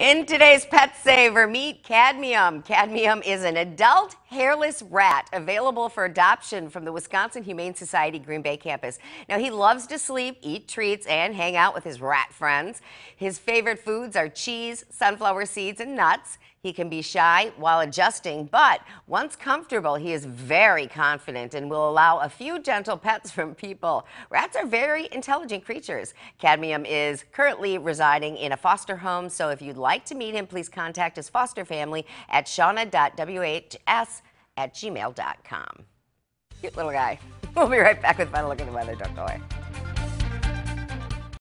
In today's Pet Saver, meet Cadmium. Cadmium is an adult hairless rat available for adoption from the Wisconsin Humane Society Green Bay campus. Now, he loves to sleep, eat treats, and hang out with his rat friends. His favorite foods are cheese, sunflower seeds, and nuts. He can be shy while adjusting, but once comfortable, he is very confident and will allow a few gentle pets from people. Rats are very intelligent creatures. Cadmium is currently residing in a foster home, so if you'd like to meet him, please contact his foster family at shauna.whs at gmail.com. Cute little guy. We'll be right back with final look at the weather. Don't go away.